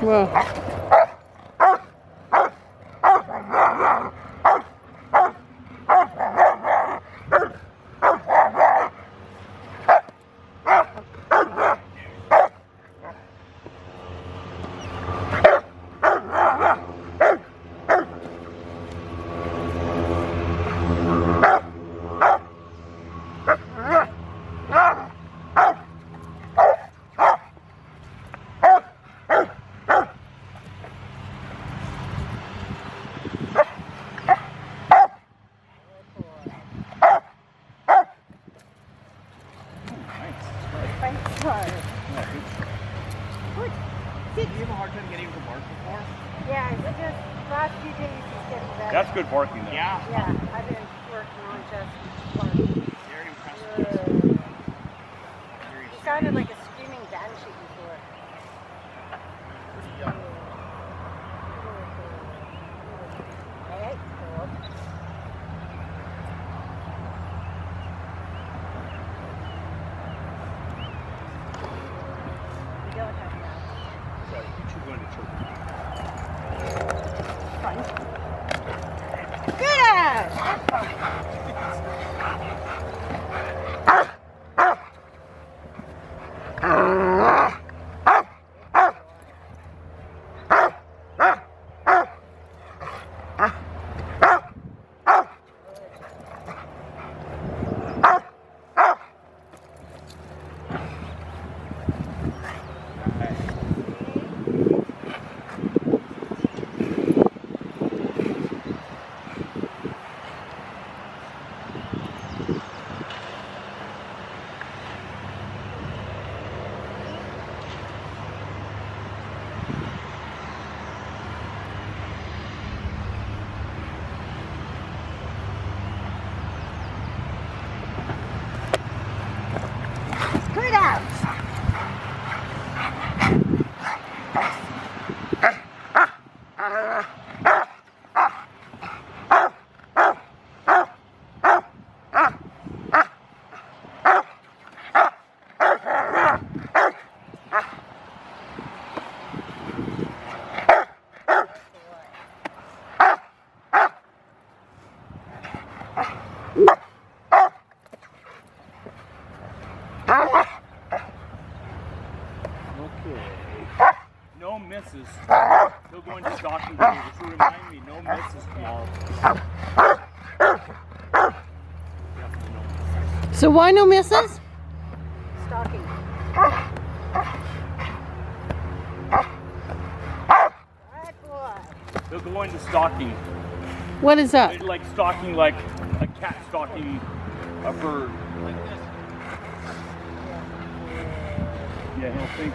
Whoa. Thanks, sorry. Good. Did you have a hard time getting to bark before? Yeah, it's just last few days he's getting better. That's good barking though. Yeah. Yeah, I've been working on just barking. Very impressive. Good. Very He sounded like a screaming banshee before. Hey, Good! Good out! Okay. No misses. He'll go into stalking behavior. So remind me, no misses tomorrow. No misses. So why no misses? Stalking. Good boy. He'll go into stalking. What is that? It's like stalking like a cat stalking a bird. Yeah, he'll think